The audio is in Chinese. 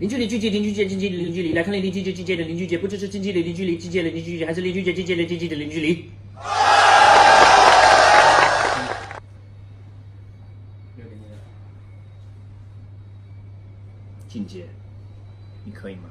零距离距离零距离近距离零距离来看零零距离近距离的零距离，不知是近距离零距离近距离零距离，还是零距离近距离近距离的零距离？六点零。静，你可以吗？